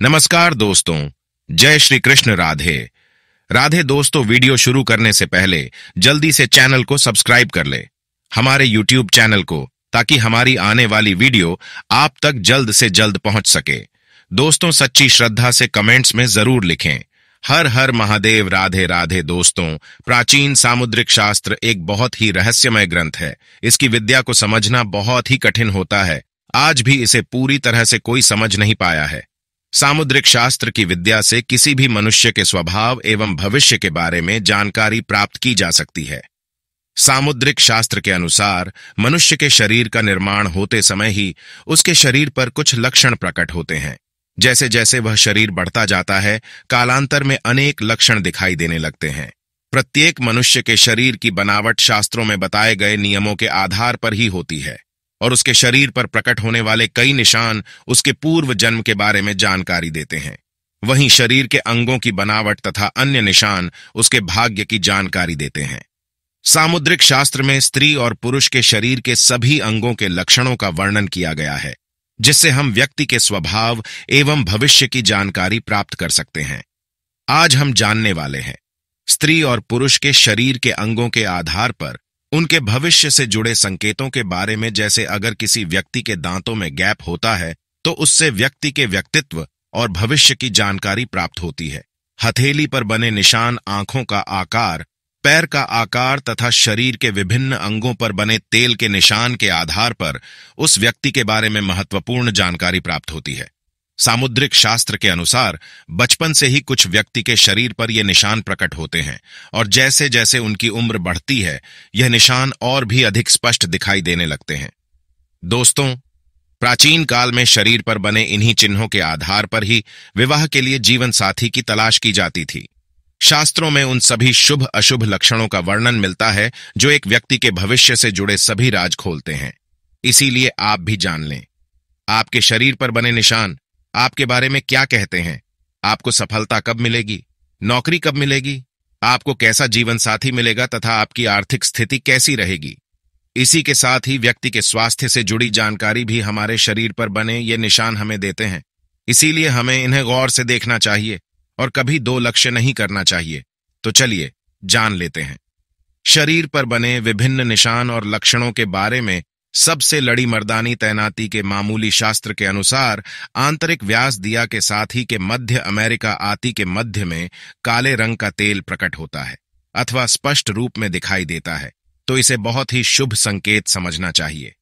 नमस्कार दोस्तों, जय श्री कृष्ण राधे। राधे दोस्तों, वीडियो शुरू करने से पहले जल्दी से चैनल को सब्सक्राइब कर ले। हमारे यूट्यूब चैनल को, ताकि हमारी आने वाली वीडियो आप तक जल्द से जल्द पहुँच सके। दोस्तों, सच्ची श्रद्धा से कमेंट्स में ज़रूर लिखें। हर हर महादेव, राधे राधे दोस्तों, प्राचीन सामुद्रिक शास्त्र एक बहुत ही रहस्यमय ग्रंथ है। इसकी विद्या को समझना बहुत ही कठिन होता है। आज भी इसे पूरी तरह से कोई समझ नहीं पाया है। सामुद्रिक शास्त्र की विद्या से किसी भी मनुष्य के स्वभाव एवं भविष्य के बारे में जानकारी प्राप्त की जा सकती है। सामुद्रिक शास्त्र के अनुसार, मनुष्य के शरीर का निर्माण होते समय ही उसके शरीर पर कुछ लक्षण प्रकट होते हैं। जैसे जैसे वह शरीर बढ़ता जाता है, कालांतर में अनेक लक्षण दिखाई देने लगते हैं। प्रत्येक मनुष्य के शरीर की बनावट शास्त्रों में बताए गए नियमों के आधार पर ही होती है। और उसके शरीर पर प्रकट होने वाले कई निशान उसके पूर्व जन्म के बारे में जानकारी देते हैं। वहीं शरीर के अंगों की बनावट तथा अन्य निशान उसके भाग्य की जानकारी देते हैं। सामुद्रिक शास्त्र में स्त्री और पुरुष के शरीर के सभी अंगों के लक्षणों का वर्णन किया गया है, जिससे हम व्यक्ति के स्वभाव एवं भविष्य की जानकारी प्राप्त कर सकते हैं। आज हम जानने वाले हैं, स्त्री और पुरुष के शरीर के अंगों के आधार पर उनके भविष्य से जुड़े संकेतों के बारे में जैसे अगर किसी व्यक्ति के दांतों में गैप होता है तो उससे व्यक्ति के व्यक्तित्व और भविष्य की जानकारी प्राप्त होती है। हथेली पर बने निशान आँखों का आकार, पैर का आकार तथा शरीर के विभिन्न अंगों पर बने तेल के निशान के आधार पर उस व्यक्ति के बारे में महत्वपूर्ण जानकारी प्राप्त होती है। सामुद्रिक शास्त्र के अनुसार, बचपन से ही कुछ व्यक्ति के शरीर पर ये निशान प्रकट होते हैं, और जैसे जैसे उनकी उम्र बढ़ती है, यह निशान और भी अधिक स्पष्ट दिखाई देने लगते हैं। दोस्तों, प्राचीन काल में शरीर पर बने इन्हीं चिन्हों के आधार पर ही विवाह के लिए जीवन साथी की तलाश की जाती थी। शास्त्रों में उन सभी शुभ अशुभ लक्षणों का वर्णन मिलता है, जो एक व्यक्ति के भविष्य से जुड़े सभी राज खोलते हैं। इसीलिए आप भी जान लें। आपके शरीर पर बने निशान आपके बारे में क्या कहते हैं? आपको सफलता कब मिलेगी? नौकरी कब मिलेगी? आपको कैसा जीवन साथी मिलेगा तथा आपकी आर्थिक स्थिति कैसी रहेगी? इसी के साथ ही व्यक्ति के स्वास्थ्य से जुड़ी जानकारी भी हमारे शरीर पर बने ये निशान हमें देते हैं। इसीलिए हमें इन्हें गौर से देखना चाहिए और कभी दो लक्ष्य नहीं करना चाहिए। तो चलिए, जान लेते हैं। शरीर पर बने विभिन्न निशान और लक्षणों के बारे में सबसे लड़ी मर्दानी तैनाती के मामूली शास्त्र के अनुसार आंतरिक व्यास दिया के साथ ही के मध्य अमेरिका आती के मध्य में काले रंग का तेल प्रकट होता है, अथवा स्पष्ट रूप में दिखाई देता है। तो इसे बहुत ही शुभ संकेत समझना चाहिए।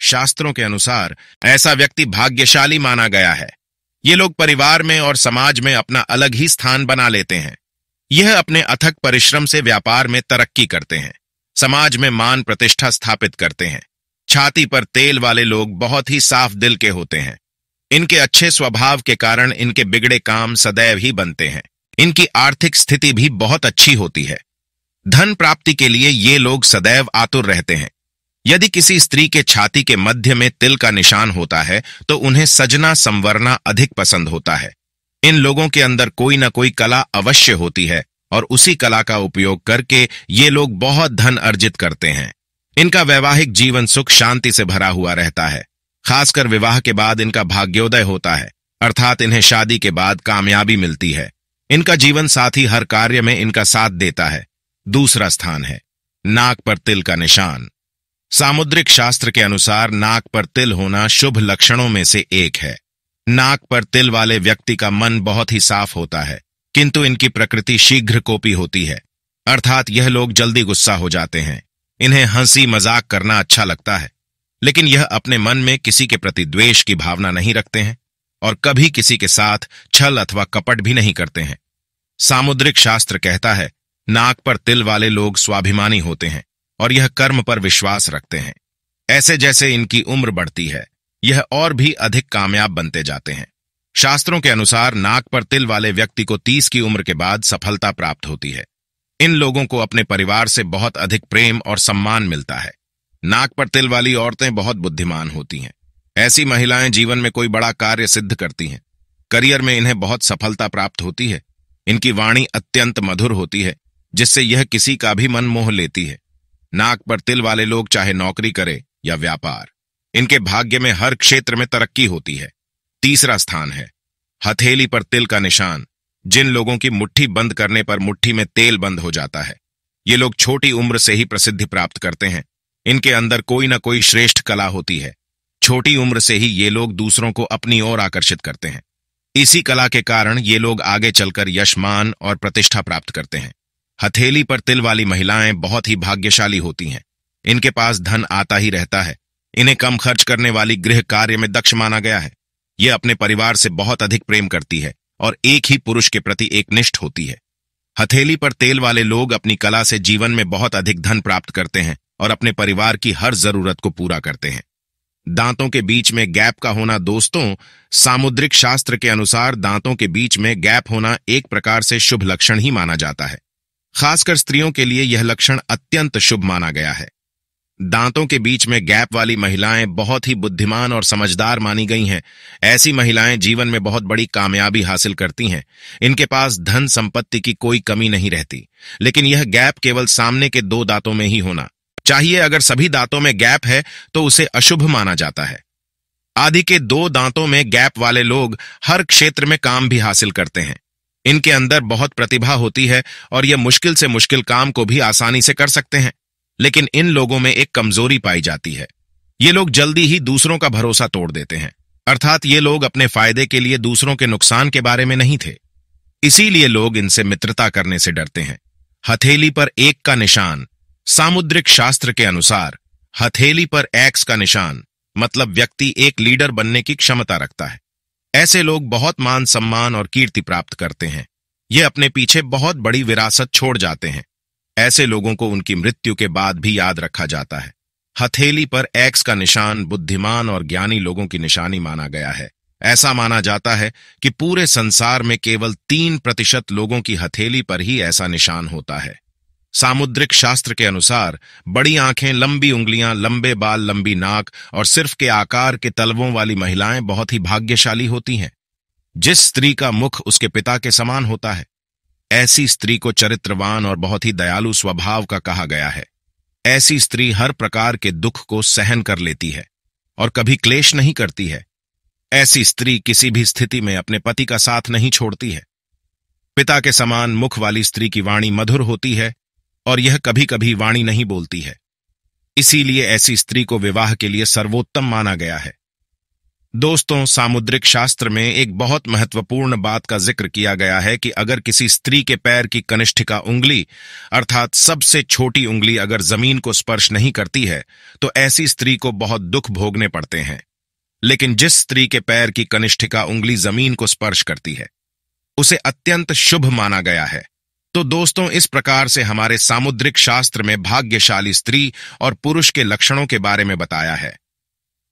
शास्त्रों के अनुसार ऐसा व्यक्ति भाग्यशाली माना गया है। ये लोग परिवार में और समाज में अपना अलग ही स्थान बना लेते हैं। यह अपने अथक परिश्रम से व्यापार में तरक्की करते हैं। समाज में मान प्रतिष्ठा स्थापित करते हैं। छाती पर तेल वाले लोग बहुत ही साफ़ दिल के होते हैं। इनके अच्छे स्वभाव के कारण इनके बिगड़े काम सदैव ही बनते हैं। इनकी आर्थिक स्थिति भी बहुत अच्छी होती है। धन प्राप्ति के लिए ये लोग सदैव आतुर रहते हैं। यदि किसी स्त्री के छाती के मध्य में तिल का निशान होता है तो उन्हें सजना संवरना अधिक पसंद होता है। इन लोगों के अंदर कोई ना कोई कला अवश्य होती है, और उसी कला का उपयोग करके ये लोग बहुत धन अर्जित करते हैं। इनका वैवाहिक जीवन सुख शांति से भरा हुआ रहता है। खासकर विवाह के बाद इनका भाग्योदय होता है, अर्थात इन्हें शादी के बाद कामयाबी मिलती है। इनका जीवन साथी हर कार्य में इनका साथ देता है। दूसरा स्थान है, नाक पर तिल का निशान। सामुद्रिक शास्त्र के अनुसार नाक पर तिल होना शुभ लक्षणों में से एक है। नाक पर तिल वाले व्यक्ति का मन बहुत ही साफ़ होता है, किंतु इनकी प्रकृति शीघ्र कोपी होती है, अर्थात यह लोग जल्दी गुस्सा हो जाते हैं। इन्हें हँसी मज़ाक करना अच्छा लगता है। लेकिन यह अपने मन में किसी के प्रति द्वेष की भावना नहीं रखते हैं और कभी किसी के साथ छल अथवा कपट भी नहीं करते हैं। सामुद्रिक शास्त्र कहता है, नाक पर तिल वाले लोग स्वाभिमानी होते हैं और यह कर्म पर विश्वास रखते हैं। ऐसे जैसे इनकी उम्र बढ़ती है, यह और भी अधिक कामयाब बनते जाते हैं। शास्त्रों के अनुसार नाक पर तिल वाले व्यक्ति को तीस की उम्र के बाद सफलता प्राप्त होती है। इन लोगों को अपने परिवार से बहुत अधिक प्रेम और सम्मान मिलता है। नाक पर तिल वाली औरतें बहुत बुद्धिमान होती हैं। ऐसी महिलाएँ जीवन में कोई बड़ा कार्य सिद्ध करती हैं। करियर में इन्हें बहुत सफलता प्राप्त होती है। इनकी वाणी अत्यंत मधुर होती है, जिससे यह किसी का भी मन मोह लेती है। नाक पर तिल वाले लोग चाहे नौकरी करे या व्यापार, इनके भाग्य में हर क्षेत्र में तरक्की होती है। तीसरा स्थान है, हथेली पर तिल का निशान। जिन लोगों की मुट्ठी बंद करने पर मुट्ठी में तेल बंद हो जाता है। ये लोग छोटी उम्र से ही प्रसिद्धि प्राप्त करते हैं। इनके अंदर कोई ना कोई श्रेष्ठ कला होती है। छोटी उम्र से ही ये लोग दूसरों को अपनी ओर आकर्षित करते हैं। इसी कला के कारण ये लोग आगे चलकर यशमान और प्रतिष्ठा प्राप्त करते हैं। हथेली पर तिल वाली महिलाएँ बहुत ही भाग्यशाली होती हैं। इनके पास धन आता ही रहता है। इन्हें कम खर्च करने वाली गृह कार्य में दक्ष माना गया है। ये अपने परिवार से बहुत अधिक प्रेम करती है। और एक ही पुरुष के प्रति एक निष्ठ होती है। हथेली पर तेल वाले लोग अपनी कला से जीवन में बहुत अधिक धन प्राप्त करते हैं और अपने परिवार की हर ज़रूरत को पूरा करते हैं। दांतों के बीच में गैप का होना दोस्तों, सामुद्रिक शास्त्र के अनुसार दांतों के बीच में गैप होना एक प्रकार से शुभ लक्षण ही माना जाता है। खासकर स्त्रियों के लिए यह लक्षण अत्यंत शुभ माना गया है। दांतों के बीच में गैप वाली महिलाएँ बहुत ही बुद्धिमान और समझदार मानी गई हैं। ऐसी महिलाएँ जीवन में बहुत बड़ी कामयाबी हासिल करती हैं। इनके पास धन संपत्ति की कोई कमी नहीं रहती। लेकिन यह गैप केवल सामने के दो दांतों में ही होना। चाहिए अगर सभी दांतों में गैप है तो उसे अशुभ माना जाता है। आदि के दो दांतों में गैप वाले लोग हर क्षेत्र में काम भी हासिल करते हैं। इनके अंदर बहुत प्रतिभा होती है और यह मुश्किल से मुश्किल काम को भी आसानी से कर सकते हैं। लेकिन इन लोगों में एक कमज़ोरी पाई जाती है। ये लोग जल्दी ही दूसरों का भरोसा तोड़ देते हैं। अर्थात ये लोग अपने फ़ायदे के लिए दूसरों के नुकसान के बारे में नहीं थे। इसीलिए लोग इनसे मित्रता करने से डरते हैं। हथेली पर एक का निशान, सामुद्रिक शास्त्र के अनुसार, हथेली पर एक्स का निशान मतलब व्यक्ति एक लीडर बनने की क्षमता रखता है। ऐसे लोग बहुत मान सम्मान और कीर्ति प्राप्त करते हैं। ये अपने पीछे बहुत बड़ी विरासत छोड़ जाते हैं। ऐसे लोगों को उनकी मृत्यु के बाद भी याद रखा जाता है। हथेली पर एक्स का निशान बुद्धिमान और ज्ञानी लोगों की निशानी माना गया है। ऐसा माना जाता है कि पूरे संसार में केवल तीन प्रतिशत लोगों की हथेली पर ही ऐसा निशान होता है। सामुद्रिक शास्त्र के अनुसार, बड़ी आँखें, लंबी उंगलियाँ, लंबे बाल, लंबी नाक और सिर्फ़ के आकार के तलवों वाली महिलाएँ बहुत ही भाग्यशाली होती हैं। जिस स्त्री का मुख उसके पिता के समान होता है ऐसी स्त्री को चरित्रवान और बहुत ही दयालु स्वभाव का कहा गया है। ऐसी स्त्री हर प्रकार के दुख को सहन कर लेती है और कभी क्लेश नहीं करती है। ऐसी स्त्री किसी भी स्थिति में अपने पति का साथ नहीं छोड़ती है। पिता के समान मुख वाली स्त्री की वाणी मधुर होती है और यह कभी कभी वाणी नहीं बोलती है। इसीलिए ऐसी स्त्री को विवाह के लिए सर्वोत्तम माना गया है। दोस्तों, सामुद्रिक शास्त्र में एक बहुत महत्वपूर्ण बात का ज़िक्र किया गया है कि अगर किसी स्त्री के पैर की कनिष्ठिका उंगली, अर्थात सबसे छोटी उंगली अगर ज़मीन को स्पर्श नहीं करती है तो ऐसी स्त्री को बहुत दुख भोगने पड़ते हैं। लेकिन जिस स्त्री के पैर की कनिष्ठिका उंगली ज़मीन को स्पर्श करती है, उसे अत्यंत शुभ माना गया है। तो दोस्तों, इस प्रकार से हमारे सामुद्रिक शास्त्र में भाग्यशाली स्त्री और पुरुष के लक्षणों के बारे में बताया है।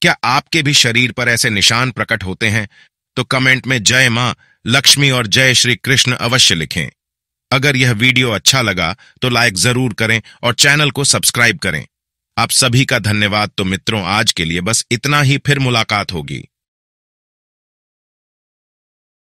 क्या आपके भी शरीर पर ऐसे निशान प्रकट होते हैं? तो कमेंट में जय माँ लक्ष्मी और जय श्री कृष्ण अवश्य लिखें। अगर यह वीडियो अच्छा लगा तो लाइक ज़रूर करें और चैनल को सब्सक्राइब करें। आप सभी का धन्यवाद। तो मित्रों, आज के लिए बस इतना ही, फिर मुलाकात होगी।